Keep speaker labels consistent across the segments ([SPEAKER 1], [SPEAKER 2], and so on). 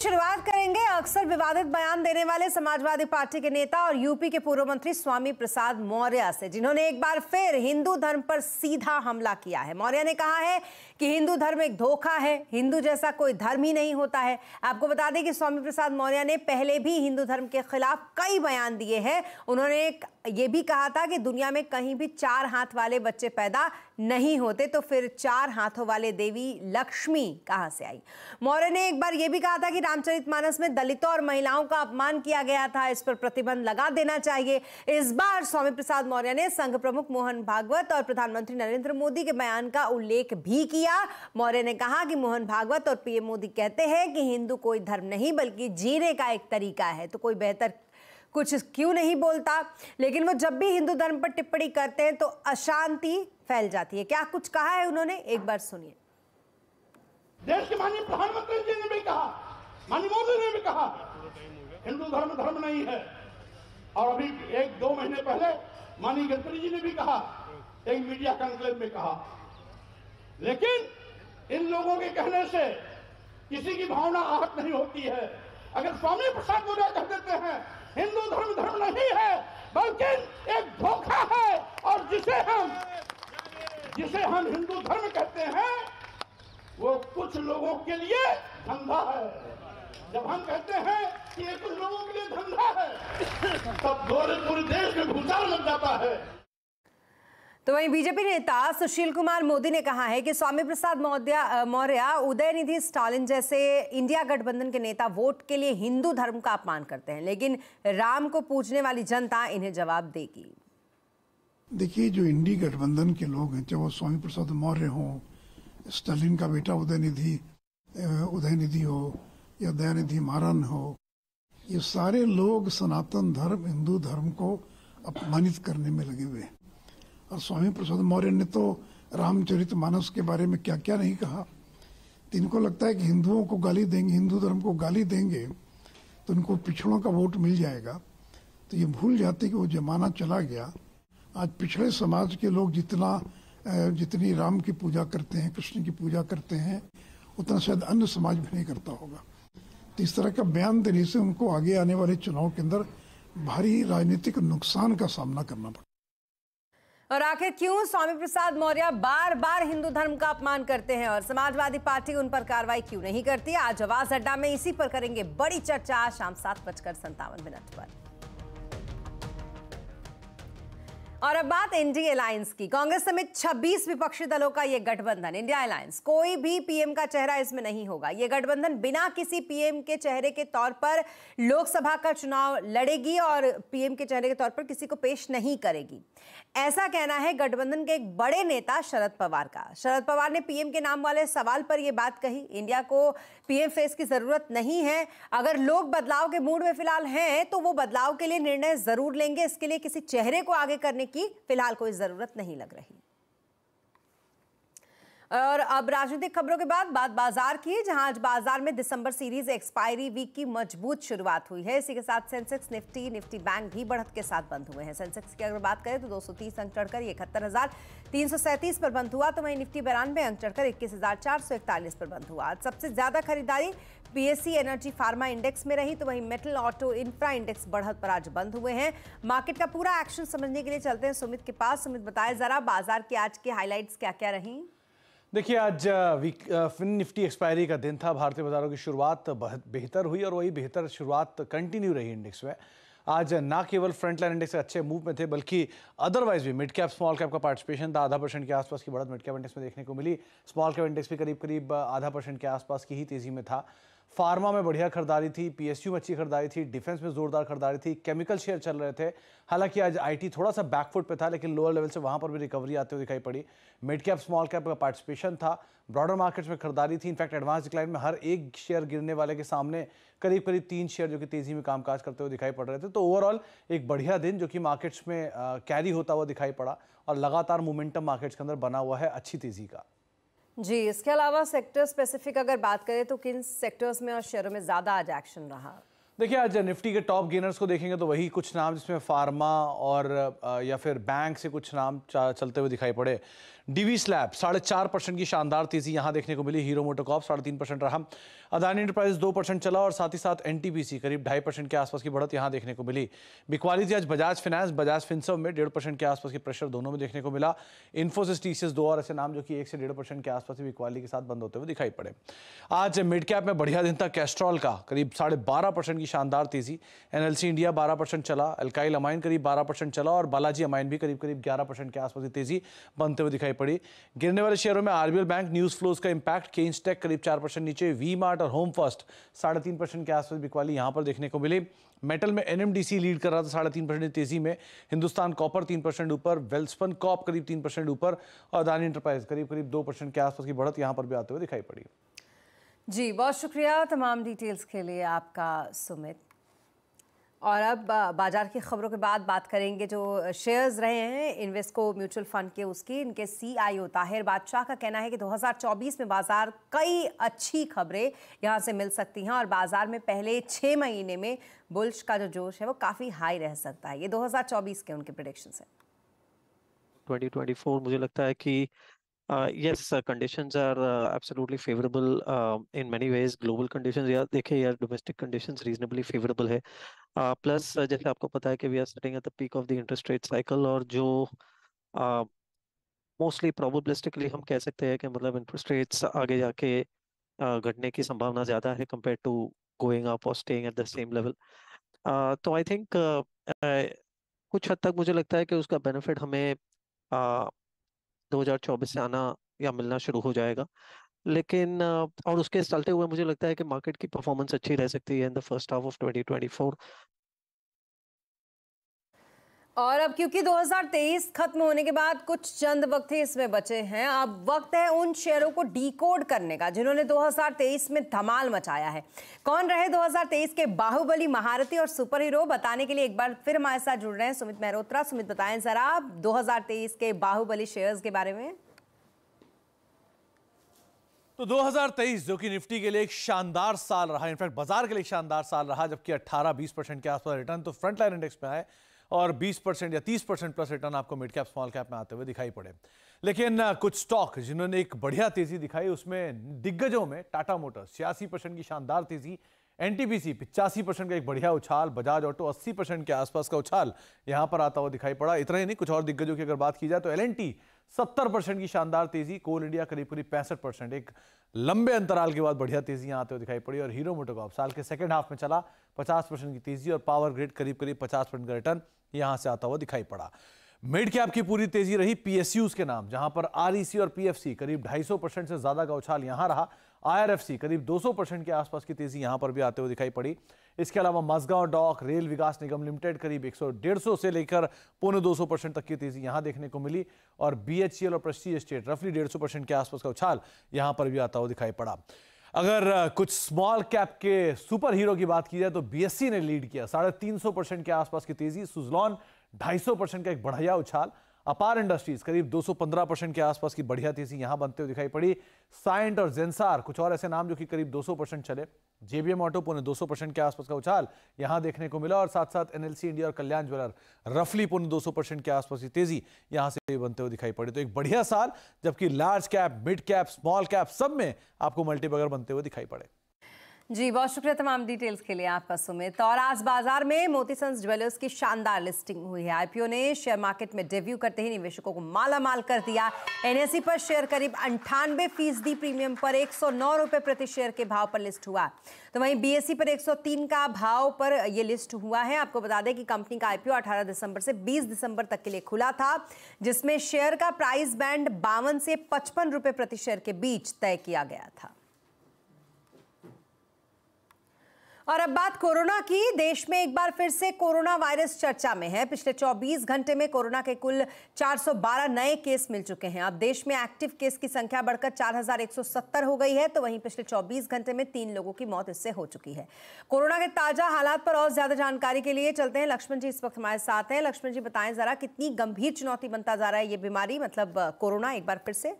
[SPEAKER 1] शुरुआत करेंगे अक्सर विवादित बयान देने वाले समाजवादी पार्टी के नेता और यूपी के पूर्व मंत्री स्वामी प्रसाद मौर्य से, जिन्होंने एक बार फिर हिंदू धर्म पर सीधा हमला किया है। मौर्य ने कहा है कि हिंदू धर्म एक धोखा है, हिंदू जैसा कोई धर्म ही नहीं होता है। आपको बता दें कि स्वामी प्रसाद मौर्य ने पहले भी हिंदू धर्म के खिलाफ कई बयान दिए हैं। उन्होंने ये भी कहा था कि दुनिया में कहीं भी चार हाथ वाले बच्चे पैदा नहीं होते तो फिर चार हाथों वाले देवी लक्ष्मी कहाँ से आई? मौर्य ने एक बार यह भी कहा था कि रामचरितमानस में दलितों और महिलाओं का अपमान किया गया था, इस पर प्रतिबंध लगा देना चाहिए। इस बार स्वामी प्रसाद मौर्य ने संघ प्रमुख मोहन भागवत और प्रधानमंत्री नरेंद्र मोदी के बयान का उल्लेख भी किया। मौर्य ने कहा कि मोहन भागवत और पीएम मोदी कहते हैं कि हिंदू कोई धर्म नहीं, बल्कि जीने का एक तरीका है तो कोई बेहतर कुछ क्यों नहीं बोलता? लेकिन वो जब भी हिंदू धर्म पर टिप्पणी करते हैं तो अशांति फैल जाती है। क्या कुछ कहा है उन्होंने? एक बार सुनिए।
[SPEAKER 2] देश के माननीय प्रधानमंत्री जी ने भी कहा, माननीय मोदी ने भी कहा, हिंदू धर्म धर्म नहीं है। और अभी एक दो महीने पहले माननीय गडकरी जी ने भी कहा, एक मीडिया कॉन्क्लेव में कहा। लेकिन इन लोगों के कहने से किसी की भावना आहत नहीं होती है। अगर स्वामी प्रसाद मौर्य कह देते हैं, हिंदू धर्म धर्म नहीं है, बल्कि एक धोखा है, और जिसे हम जिसे हम हिंदू धर्म कहते हैं, वो कुछ लोगों के लिए धंधा है। जब हम कहते हैं कि ये कुछ लोगों के लिए धंधा है, तब पूरे देश में भूचाल मच जाता है।
[SPEAKER 1] तो वहीं बीजेपी नेता सुशील कुमार मोदी ने कहा है कि स्वामी प्रसाद मौर्य, उदयनिधि स्टालिन जैसे इंडिया गठबंधन के नेता वोट के लिए हिंदू धर्म का अपमान करते हैं, लेकिन राम को पूछने वाली जनता इन्हें जवाब देगी।
[SPEAKER 3] देखिए, जो इंडी गठबंधन के लोग हैं, चाहे वो स्वामी प्रसाद मौर्य हो, स्टालिन का बेटा उदय निधि उदय निधि हो, या दयानिधि मारन हो, ये सारे लोग सनातन धर्म, हिंदू धर्म को अपमानित करने में लगे हुए हैं। और स्वामी प्रसाद मौर्य ने तो रामचरित मानस के बारे में क्या क्या नहीं कहा। इनको लगता है कि हिंदुओं को गाली देंगे, हिंदू धर्म को गाली देंगे तो इनको पिछड़ों का वोट मिल जाएगा। तो ये भूल जाते कि वो जमाना चला गया। आज पिछड़े समाज के लोग जितना जितनी राम की पूजा करते हैं, कृष्ण की पूजा करते हैं, उतना शायद अन्य समाज भी नहीं करता होगा। तो इस तरह का बयान देने से उनको आगे आने वाले चुनाव के अंदर भारी राजनीतिक नुकसान का सामना करना पड़ा
[SPEAKER 1] और आखिर क्यों स्वामी प्रसाद मौर्य बार बार हिंदू धर्म का अपमान करते हैं और समाजवादी पार्टी उन पर कार्रवाई क्यों नहीं करती? आज आवाज़ अड्डा में इसी पर करेंगे बड़ी चर्चा, शाम सात बजकर संतावन मिनट पर। और अब बात इंडिया अलायंस की। कांग्रेस समेत 26 विपक्षी दलों का यह गठबंधन, इंडिया अलायंस कोई भी पीएम का चेहरा इसमें नहीं होगा। यह गठबंधन बिना किसी पीएम के चेहरे के तौर पर लोकसभा का चुनाव लड़ेगी और पीएम के चेहरे के तौर पर किसी को पेश नहीं करेगी। ऐसा कहना है गठबंधन के एक बड़े नेता शरद पवार का। शरद पवार ने पीएम के नाम वाले सवाल पर यह बात कही। इंडिया को पीएम फेस की ज़रूरत नहीं है। अगर लोग बदलाव के मूड में फ़िलहाल हैं तो वो बदलाव के लिए निर्णय ज़रूर लेंगे। इसके लिए किसी चेहरे को आगे करने की फ़िलहाल कोई ज़रूरत नहीं लग रही। और अब राजनीतिक खबरों के बाद बात बाज़ार की, जहाँ आज बाज़ार में दिसंबर सीरीज़ एक्सपायरी वीक की मज़बूत शुरुआत हुई है। इसी के साथ सेंसेक्स, निफ्टी निफ्टी बैंक भी बढ़त के साथ बंद हुए हैं। सेंसेक्स की अगर बात करें तो 230 अंक चढ़कर इकहत्तर हज़ार तीन पर बंद हुआ तो वहीं निफ्टी बिरानवे अंक चढ़कर इक्कीस पर बंद हुआ। आज सबसे ज़्यादा खरीदारी पीएससी एनर्जी फार्मा इंडेक्स में रही तो वहीं मेटल ऑटो इंफ्रा इंडेक्स बढ़त पर आज बंद हुए हैं। मार्केट का पूरा एक्शन समझने के लिए चलते हैं सुमित के पास। सुमित, बताए जरा बाज़ार की आज की हाईलाइट्स क्या क्या रही?
[SPEAKER 4] देखिए, आज फिन निफ्टी एक्सपायरी का दिन था। भारतीय बाजारों की शुरुआत बहुत बेहतर हुई और वही बेहतर शुरुआत कंटिन्यू रही इंडेक्स में। आज ना केवल फ्रंटलाइन इंडेक्स अच्छे मूव में थे, बल्कि अदरवाइज़ भी मिड कैप स्मॉल कैप का पार्टिसिपेशन था। आधा परसेंट के आसपास की बढ़त मिड कैप इंडेक्स में देखने को मिली। स्मॉल कैप इंडेक्स भी करीब करीब आधा परसेंट के आसपास की ही तेज़ी में था। फार्मा में बढ़िया खरीदारी थी पीएसयू में अच्छी खरीदारी थी, डिफेंस में जोरदार खरीदारी थी, केमिकल शेयर चल रहे थे। हालाँकि आज आईटी थोड़ा सा बैकफुट पे था, लेकिन लोअर लेवल से वहाँ पर भी रिकवरी आते हुए दिखाई पड़ी। मिड कैप स्मॉल कैप का पार्टिसिपेशन था। ब्रॉडर मार्केट्स में खरीदारी थी। इनफैक्ट एडवांस डिक्लाइन में हर एक शेयर गिरने वाले के सामने करीब करीब तीन शेयर जो कि तेज़ी में कामकाज करते हुए दिखाई पड़ रहे थे। तो ओवरऑल एक बढ़िया दिन जो कि मार्केट्स में कैरी होता हुआ दिखाई पड़ा और लगातार मोमेंटम मार्केट्स के अंदर बना हुआ है, अच्छी तेज़ी का।
[SPEAKER 1] जी, इसके अलावा सेक्टर स्पेसिफिक अगर बात करें तो किन सेक्टर्स में और शेयरों में ज़्यादा आज एक्शन रहा?
[SPEAKER 4] देखिए, आज निफ्टी के टॉप गेनर्स को देखेंगे तो वही कुछ नाम जिसमें फार्मा और या फिर बैंक से कुछ नाम चलते हुए दिखाई पड़े। डीवी स्लैब, साढ़े चार परसेंट की शानदार तेज़ी यहाँ देखने को मिली। हीरो मोटोकॉप साढ़े तीन परसेंट रहा। अदानी इंटरप्राइज दो परसेंट चला और साथ ही साथ एनटीपीसी करीब ढाई परसेंट के आसपास की बढ़त यहाँ देखने को मिली। बिकवाली आज बजाज फाइनेंस बजाज फिनसव में डेढ़ परसेंट के आसपास की प्रेशर दोनों में देखने को मिला। इन्फोसिस टीसीएस दो और ऐसे नाम जो कि एक से डेढ़ परसेंट के आसपास बिकवाली के साथ बंद होते हुए दिखाई पड़े। आज मिड कैप में बढ़िया दिन था कैस्ट्रॉल का, करीब साढ़े बारह परसेंट की शानदार तेज़ी। एनएलसी इंडिया बारह परसेंट चला अल्काइल अमाइन करीब बारह परसेंट चला और बालाजी अमाइन भी करीब करीब ग्यारह परसेंट के आसपास की तेज़ी बनते हुए दिखाई पड़ी। गिरने वाले शेयरों में आरबीएल बैंक न्यूज़ फ्लोज का इंपैक्ट केन्स टेक करीब चार परसेंट नीचे वी मार्ट और होम फ़र्स्ट साढ़े तीन परसेंट के आसपास बिकवाली यहाँ पर देखने को मिली। मेटल में एनएमडीसी लीड कर रहा था साढ़े तीन परसेंट तेज़ी में। हिंदुस्तान कॉपर तीन परसेंट ऊपर वेल्सपन कॉप करीब तीन परसेंट ऊपर और अदानी इंटरप्राइज करीब करीब दो परसेंट के आसपास की बढ़त यहाँ पर भी आते हुए दिखाई पड़ी।
[SPEAKER 1] जी, बहुत शुक्रिया तमाम डिटेल्स के लिए आपका सुमित। और अब बाज़ार की खबरों के बाद बात करेंगे जो शेयर्स रहे हैं, इन्वेस्को म्यूचुअल फंड के उसकी, इनके सीईओ ताहिर बादशाह का कहना है कि 2024 में बाज़ार कई अच्छी खबरें यहाँ से मिल सकती हैं और बाज़ार में पहले छः महीने में बुल्श का जो जोश है वो काफ़ी हाई रह सकता है। ये 2024 के उनके प्रोडिक्शन है।
[SPEAKER 5] 2024 मुझे लगता है कि Uh, yes, uh, conditions are uh, absolutely favorable uh, in many ways. Global conditions यार देखे यार domestic conditions reasonably favorable है. Uh, plus uh, जैसे आपको पता है कि we are sitting at the peak of the interest rate cycle और जो uh, mostly probabilistically हम कह सकते हैं कि मतलब interest rates आगे जाके uh, घटने की संभावना ज़्यादा है to going up or staying at the same level. Uh, तो uh, uh, कुछ हद तक मुझे लगता है कि उसका benefit हमें uh, 2024 से आना या मिलना शुरू हो जाएगा। लेकिन, और उसके चलते हुए मुझे लगता है कि मार्केट की परफॉर्मेंस अच्छी रह सकती है in the first half of 2024
[SPEAKER 1] और अब क्योंकि 2023 खत्म होने के बाद कुछ चंद वक्त ही इसमें बचे हैं, अब वक्त है उन शेयरों को डीकोड करने का, जिन्होंने 2023 में धमाल मचाया है। कौन रहे 2023 के बाहुबली, महारथी और सुपर हीरो बताने के लिए एक बार फिर हमारे साथ जुड़ रहे हैं सुमित मेहरोत्रा। सुमित, बताएँ जरा 2023 के बाहुबली शेयर्स के बारे में।
[SPEAKER 4] तो 2023 जो कि निफ्टी के लिए एक शानदार साल रहा, इनफैक्ट बाज़ार के लिए शानदार साल रहा, जबकि 18-20 परसेंट के आसपास रिटर्न तो फ्रंटलाइन इंडेक्स में आए। और 20 परसेंट या 30 परसेंट प्लस रिटर्न आपको मिड कैप स्मॉल कैप में आते हुए दिखाई पड़े। लेकिन कुछ स्टॉक जिन्होंने एक बढ़िया तेज़ी दिखाई, उसमें दिग्गजों में टाटा मोटर्स छियासी परसेंट की शानदार तेज़ी एनटीपीसी पिचासी परसेंट का एक बढ़िया उछाल, बजाज ऑटो अस्सी परसेंट के आसपास का उछाल यहाँ पर आता हुआ दिखाई पड़ा। इतना ही नहीं, कुछ और दिग्गजों की अगर बात की जाए तो एलएनटी सत्तर परसेंट की शानदार तेज़ी, कोल इंडिया करीब करीब पैंसठ परसेंट। एक लंबे अंतराल के बाद बढ़िया तेज़ी यहाँ आते हुए दिखाई पड़ी और हीरो मोटोकॉप साल के सेकंड हाफ़ में चला, पचास परसेंट की तेज़ी और पावर ग्रिड करीब करीब पचास परसेंट का रिटर्न यहाँ से आता हुआ दिखाई पड़ा। मिड कैप की पूरी तेज़ी रही पीएसयूज के नाम, जहाँ पर आरईसी और पीएफसी करीब 250 परसेंट से ज़्यादा का उछाल यहाँ रहा। आईआरएफसी करीब 200 परसेंट के आसपास की तेज़ी यहाँ पर भी आते हुए दिखाई पड़ी। इसके अलावा Mazagon dock rail Vikas Nigam limited, करीब एक सौ से लेकर पौने 200 परसेंट तक की तेज़ी यहाँ देखने को मिली और बीएचसीएल और प्रेस्टीज स्टेट, रफली डेढ़ परसेंट के आसपास का उछाल यहाँ पर भी आता हुआ दिखाई पड़ा। अगर कुछ स्मॉल कैप के सुपर हीरो की बात की जाए तो बीएससी ने लीड किया। साढ़े तीन सौ परसेंट के आसपास की तेज़ी, सुजलॉन ढाई सौ परसेंट का एक बढ़िया उछाल, अपार इंडस्ट्रीज़, करीब 215 परसेंट के आसपास की बढ़िया तेज़ी यहाँ बनते हुए दिखाई पड़ी। साइंट और जेंसार कुछ और ऐसे नाम जो कि करीब 200 परसेंट चले। जेबीएम ऑटो पुणे 200 परसेंट के आसपास का उछाल यहाँ देखने को मिला और साथ साथ एनएलसी इंडिया और कल्याण ज्वेलर रफली पुणे 200 परसेंट के आसपास की तेज़ी यहाँ से बनते हुए दिखाई पड़े। तो एक बढ़िया साल, जबकि large cap, mid cap, small cap सब में आपको मल्टीपगर बनते हुए दिखाई पड़े।
[SPEAKER 1] जी, बहुत शुक्रिया तमाम डिटेल्स के लिए आपका सुमित। और आज बाज़ार में मोतीसंस ज्वेलर्स की शानदार लिस्टिंग हुई है। आईपीओ ने शेयर मार्केट में डेब्यू करते ही निवेशकों को माला माल कर दिया। एनएससी पर शेयर करीब अंठानवे फ़ीसदी प्रीमियम पर एक सौ प्रति शेयर के भाव पर लिस्ट हुआ। तो वहीं बीएससी पर 103 का भाव पर यह लिस्ट हुआ है। आपको बता दें कि कंपनी का आईपीओ 18 दिसंबर से 20 दिसंबर तक के लिए खुला था, जिसमें शेयर का प्राइस बैंड बावन से पचपन रुपए प्रति शेयर के बीच तय किया गया था। और अब बात कोरोना की। देश में एक बार फिर से कोरोना वायरस चर्चा में है। पिछले 24 घंटे में कोरोना के कुल 412 नए केस मिल चुके हैं। अब देश में एक्टिव केस की संख्या बढ़कर 4170 हो गई है तो वहीं पिछले 24 घंटे में तीन लोगों की मौत इससे हो चुकी है। कोरोना के ताज़ा हालात पर और ज़्यादा जानकारी के लिए चलते हैं। लक्ष्मण जी इस वक्त हमारे साथ हैं। लक्ष्मण जी बताएँ जरा, कितनी गंभीर चुनौती बनता जा रहा है ये बीमारी? मतलब कोरोना एक बार फिर से।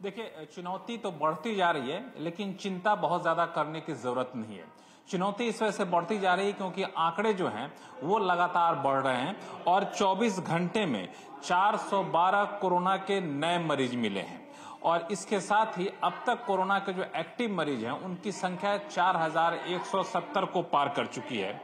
[SPEAKER 6] देखिए चुनौती तो बढ़ती जा रही है, लेकिन चिंता बहुत ज़्यादा करने की ज़रूरत नहीं है। चुनौती इस वजह से बढ़ती जा रही है क्योंकि आंकड़े जो हैं, वो लगातार बढ़ रहे हैं और 24 घंटे में 412 कोरोना के नए मरीज़ मिले हैं। और इसके साथ ही अब तक कोरोना के जो एक्टिव मरीज़ हैं, उनकी संख्या 4170 को पार कर चुकी है।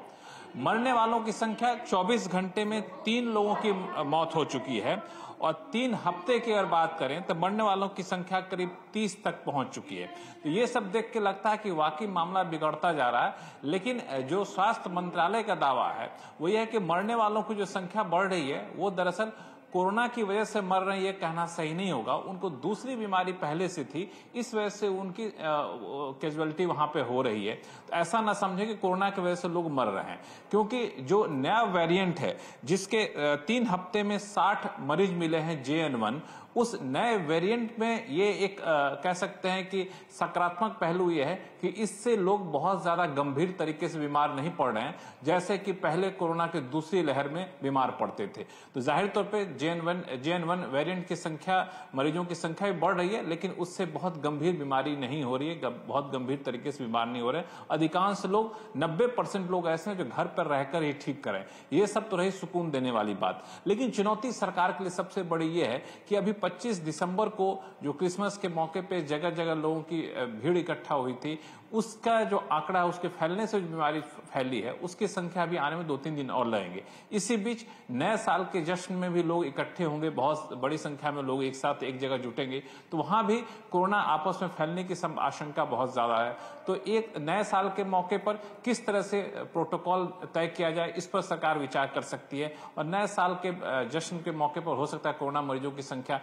[SPEAKER 6] मरने वालों की संख्या 24 घंटे में तीन लोगों की मौत हो चुकी है। और तीन हफ़्ते की अगर बात करें तो मरने वालों की संख्या करीब 30 तक पहुँच चुकी है। तो ये सब देख के लगता है कि वाकई मामला बिगड़ता जा रहा है, लेकिन जो स्वास्थ्य मंत्रालय का दावा है, वो यह है कि मरने वालों की जो संख्या बढ़ रही है, वो दरअसल कोरोना की वजह से मर रहे हैं, ये कहना सही नहीं होगा। उनको दूसरी बीमारी पहले से थी, इस वजह से उनकी कैजुअलिटी वहाँ पे हो रही है। तो ऐसा ना समझे कि कोरोना की वजह से लोग मर रहे हैं, क्योंकि जो नया वेरिएंट है, जिसके तीन हफ़्ते में साठ मरीज़ मिले हैं जे एन वन उस नए वेरिएंट में ये एक आ, कह सकते हैं कि सकारात्मक पहलू ये है कि इससे लोग बहुत ज़्यादा गंभीर तरीके से बीमार नहीं पड़ रहे हैं जैसे कि पहले कोरोना के दूसरी लहर में बीमार पड़ते थे। तो ज़ाहिर तौर पे JN one JN one variant की संख्या मरीजों की संख्या भी बढ़ रही है लेकिन उससे बहुत गंभीर बीमारी नहीं हो रही है बहुत गंभीर तरीके से बीमार नहीं हो रहे अधिकांश लोग नब्बे परसेंट लोग ऐसे हैं जो घर पर रहकर ही ठीक करें। ये सब तो रही सुकून देने वाली बात। लेकिन चुनौती सरकार के लिए सबसे बड़ी ये है कि अभी 25 दिसंबर को जो क्रिसमस के मौके पे जगह जगह लोगों की भीड़ इकट्ठा हुई थी उसका जो आंकड़ा है, उसके फैलने से जो बीमारी फैली है, उसकी संख्या भी आने में दो तीन दिन और लगेंगे। इसी बीच नए साल के जश्न में भी लोग इकट्ठे होंगे, बहुत बड़ी संख्या में लोग एक साथ एक जगह जुटेंगे। तो वहाँ भी कोरोना आपस में फैलने की आशंका बहुत ज़्यादा है। तो एक नए साल के मौके पर किस तरह से प्रोटोकॉल तय किया जाए, इस पर सरकार विचार कर सकती है। और नए साल के जश्न के मौके पर हो सकता है कोरोना मरीजों की संख्या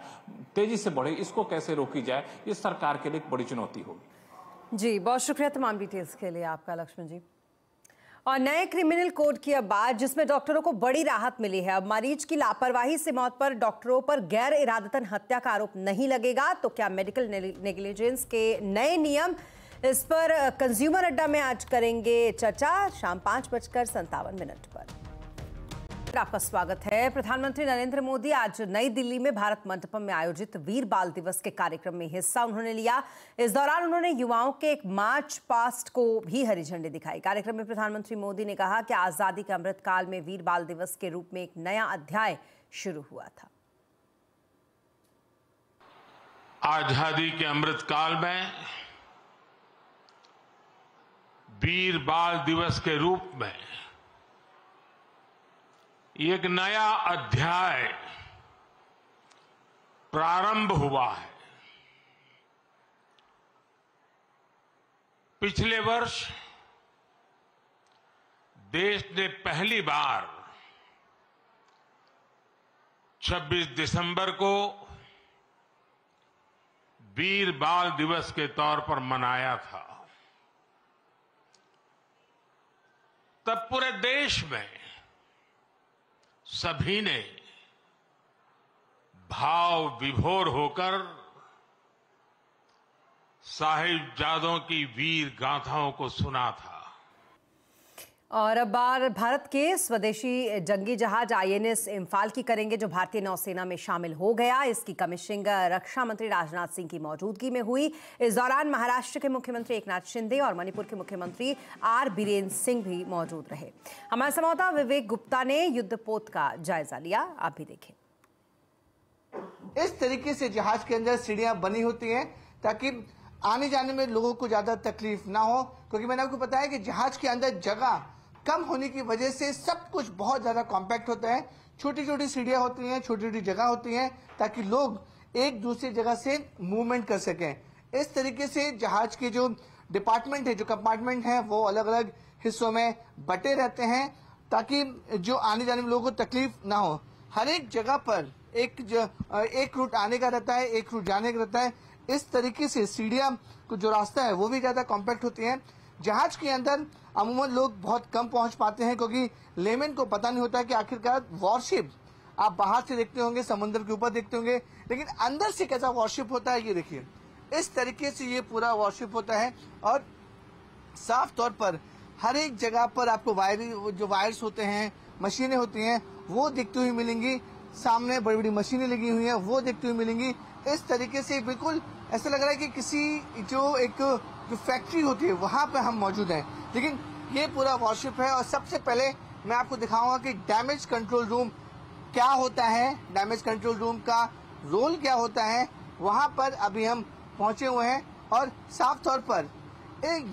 [SPEAKER 6] तेज़ी से बढ़े, इसको कैसे रोकी जाए, ये सरकार के लिए एक बड़ी चुनौती होगी।
[SPEAKER 1] जी, बहुत शुक्रिया तमाम डिटेल्स के लिए आपका, लक्ष्मण जी। और नए क्रिमिनल कोड की अब बात, जिसमें डॉक्टरों को बड़ी राहत मिली है। अब मरीज़ की लापरवाही से मौत पर डॉक्टरों पर गैर इरादतन हत्या का आरोप नहीं लगेगा। तो क्या मेडिकल नेग्लिजेंस के नए नियम इस पर कंज्यूमर अड्डा में आज करेंगे चर्चा? शाम पाँच बजकर संतावन मिनट पर। आपका स्वागत है। प्रधानमंत्री नरेंद्र मोदी आज नई दिल्ली में भारत मंडपम में आयोजित वीर बाल दिवस के कार्यक्रम में हिस्सा उन्होंने लिया। इस दौरान उन्होंने युवाओं के एक मार्च पास्ट को भी हरी झंडी दिखाई। कार्यक्रम में प्रधानमंत्री मोदी ने कहा कि आज़ादी के अमृत काल में वीर बाल दिवस के रूप में एक नया अध्याय शुरू हुआ था।
[SPEAKER 7] आज़ादी के अमृत काल में वीर बाल दिवस के रूप में एक नया अध्याय प्रारंभ हुआ है। पिछले वर्ष देश ने पहली बार 26 दिसंबर को वीर बाल दिवस के तौर पर मनाया था। तब पूरे देश में सभी ने भाव विभोर होकर साहिब जादों की वीर गाथाओं को सुना था।
[SPEAKER 1] और अब बार भारत के स्वदेशी जंगी जहाज़ आईएनएस इम्फाल की करेंगे, जो भारतीय नौसेना में शामिल हो गया। इसकी कमीशनिंग रक्षा मंत्री राजनाथ सिंह की मौजूदगी में हुई। इस दौरान महाराष्ट्र के मुख्यमंत्री एकनाथ शिंदे और मणिपुर के मुख्यमंत्री आर बीरेन्द्र सिंह भी मौजूद रहे। हमारे संवाददाता विवेक गुप्ता ने युद्धपोत का जायजा लिया। आप भी देखें।
[SPEAKER 8] इस तरीके से जहाज़ के अंदर सीढ़ियाँ बनी होती हैं, ताकि आने जाने में लोगों को ज़्यादा तकलीफ़ ना हो, क्योंकि मैंने आपको बताया कि जहाज़ के अंदर जगह कम होने की वजह से सब कुछ बहुत ज़्यादा कॉम्पैक्ट होता है। छोटी छोटी सीढ़ियाँ होती हैं छोटी छोटी जगह होती हैं, ताकि लोग एक दूसरी जगह से मूवमेंट कर सकें। इस तरीके से जहाज़ के जो डिपार्टमेंट है, जो कंपार्टमेंट है, वो अलग अलग हिस्सों में बटे रहते हैं, ताकि जो आने जाने में लोगों को तकलीफ़ ना हो। हर एक जगह पर एक जो, एक रूट आने का रहता है, एक रूट जाने का रहता है। इस तरीके से सीढ़िया को जो रास्ता है, वो भी ज़्यादा कॉम्पैक्ट होती है। जहाज़ के अंदर अमूमन लोग बहुत कम पहुँच पाते हैं, क्योंकि लेमेन को पता नहीं होता कि आखिरकार वॉरशिप आप बाहर से देखते होंगे, समुद्र के ऊपर देखते होंगे, लेकिन अंदर से कैसा वॉरशिप होता है, ये देखिए। इस तरीके से ये पूरा वॉरशिप होता है, और साफ़ तौर पर हर एक जगह पर आपको वायर, जो वायर्स होते हैं, मशीनें होती हैं, वो दिखती हुई मिलेंगी। सामने बड़ी बड़ी मशीनें लगी हुई हैं, वो दिखती हुई मिलेंगी। इस तरीके से बिल्कुल ऐसा लग रहा है कि किसी, जो एक जो फैक्ट्री होती है, वहाँ पे हम मौजूद हैं। लेकिन ये पूरा वॉरशिप है और सबसे पहले मैं आपको दिखाऊँगा कि डैमेज कंट्रोल रूम क्या होता है डैमेज कंट्रोल रूम का रोल क्या होता है। वहाँ पर अभी हम पहुँचे हुए हैं और साफ़ तौर पर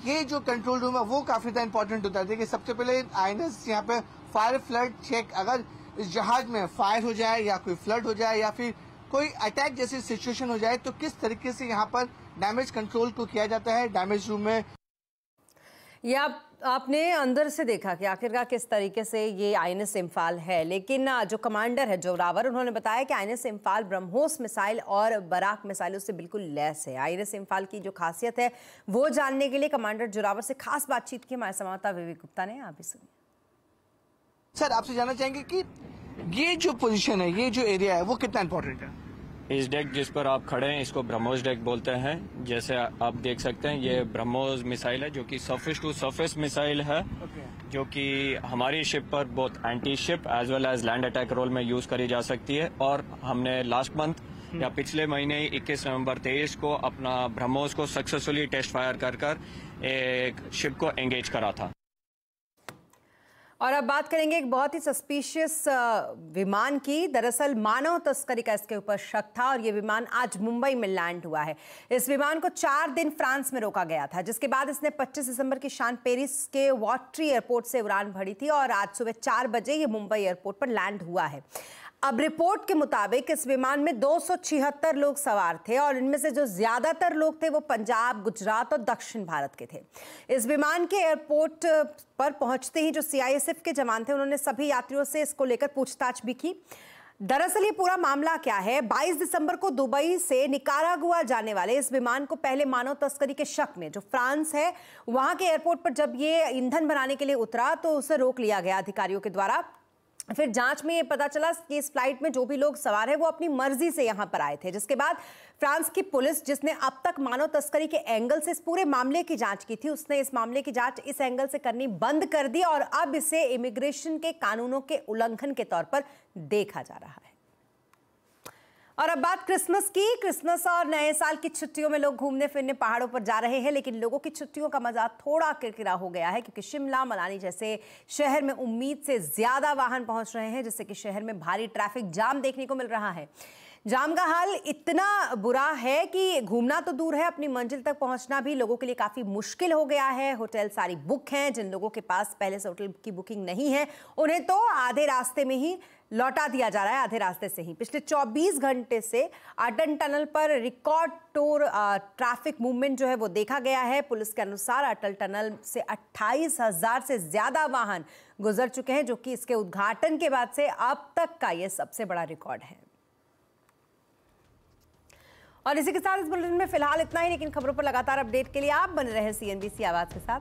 [SPEAKER 8] ये जो कंट्रोल रूम है, वो काफ़ी ज़्यादा इंपॉर्टेंट होता है। देखिए, सबसे पहले आईएनएस यहाँ पे फायर फ्लड चेक अगर इस जहाज़ में फायर हो जाए या कोई फ्लड हो जाए या फिर कोई अटैक जैसी सिचुएशन हो जाए तो किस तरीके से यहाँ पर डैमेज कंट्रोल को किया जाता है? डैमेज रूम में
[SPEAKER 1] ये आप आपने अंदर से देखा कि आखिरकार किस तरीके से ये आईएनएस इम्फाल है। लेकिन जो कमांडर है जोरावर उन्होंने बताया कि आईएनएस इम्फाल ब्रह्मोस मिसाइल और बराक मिसाइलों से बिल्कुल लैस है। आईएनएस इम्फाल की जो खासियत है वो जानने के लिए कमांडर जोरावर से खास बातचीत की हमारे संवाददाता विवेक गुप्ता ने। आप भी सुनिए।
[SPEAKER 8] सर आपसे जानना चाहेंगे कि ये जो पोजीशन है ये जो एरिया है वो कितना इंपॉर्टेंट है?
[SPEAKER 9] इस डेक जिस पर आप खड़े हैं इसको ब्रह्मोस डेक बोलते हैं। जैसे आप देख सकते हैं ये ब्रह्मोस मिसाइल है जो कि सरफेस टू सरफेस मिसाइल है। जो कि हमारी शिप पर बहुत anti ship as well as land attack role में यूज़ करी जा सकती है। और हमने लास्ट मंथ या पिछले महीने 21 नवंबर 23 को अपना ब्रह्मोस को सक्सेसफुली टेस्ट फायर कर कर एक शिप को एंगेज करा था।
[SPEAKER 1] और अब बात करेंगे एक बहुत ही सस्पिशियस विमान की। दरअसल मानव तस्करी का इसके ऊपर शक था और ये विमान आज मुंबई में लैंड हुआ है। इस विमान को चार दिन फ्रांस में रोका गया था, जिसके बाद इसने 25 दिसंबर की शान पेरिस के वॉट्री एयरपोर्ट से उड़ान भरी थी और आज सुबह चार बजे ये मुंबई एयरपोर्ट पर लैंड हुआ है। अब रिपोर्ट के मुताबिक इस विमान में दो सौ छिहत्तर लोग सवार थे और इनमें से जो ज़्यादातर लोग थे वो पंजाब, गुजरात और दक्षिण भारत के थे। इस विमान के एयरपोर्ट पर पहुँचते ही जो सीआईएसएफ के जवान थे, उन्होंने सभी यात्रियों से इसको लेकर पूछताछ भी की। दरअसल ये पूरा मामला क्या है? 22 दिसंबर को दुबई से निकारागुआ जाने वाले इस विमान को पहले मानव तस्करी के शक में, जो फ्रांस है, वहाँ के एयरपोर्ट पर जब ये ईंधन बनाने के लिए उतरा तो उसे रोक लिया गया अधिकारियों के द्वारा। फिर जाँच में ये पता चला कि इस फ़्लाइट में जो भी लोग सवार है, वो अपनी मर्ज़ी से यहाँ पर आए थे। जिसके बाद फ्रांस की पुलिस, जिसने अब तक मानव तस्करी के एंगल से इस पूरे मामले की जाँच की थी, उसने इस मामले की जाँच इस एंगल से करनी बंद कर दी और अब इसे इमिग्रेशन के कानूनों के उल्लंघन के तौर पर देखा जा रहा है। और अब बात क्रिसमस की। क्रिसमस और नए साल की छुट्टियों में लोग घूमने फिरने पहाड़ों पर जा रहे हैं, लेकिन लोगों की छुट्टियों का मज़ा थोड़ा किरकिरा हो गया है, क्योंकि शिमला, मनाली जैसे शहर में उम्मीद से ज़्यादा वाहन पहुँच रहे हैं, जिससे कि शहर में भारी ट्रैफ़िक जाम देखने को मिल रहा है। जाम का हाल इतना बुरा है कि घूमना तो दूर है, अपनी मंजिल तक पहुँचना भी लोगों के लिए काफ़ी मुश्किल हो गया है। होटल सारी बुक हैं, जिन लोगों के पास पहले से होटल की बुकिंग नहीं है, उन्हें तो आधे रास्ते में ही लौटा दिया जा रहा है, आधे रास्ते से ही। पिछले 24 घंटे से अटन टनल पर रिकॉर्ड टोर ट्रैफ़िक मूवमेंट जो है वो देखा गया है। पुलिस के अनुसार अटल टनल से अट्ठाईस हज़ार से ज़्यादा वाहन गुजर चुके हैं, जो कि इसके उद्घाटन के बाद से अब तक का ये सबसे बड़ा रिकॉर्ड है। और इसी के साथ इस बुलेटिन में फ़िलहाल इतना ही, लेकिन खबरों पर लगातार अपडेट के लिए आप बने रहे सी आवाज़ के साथ।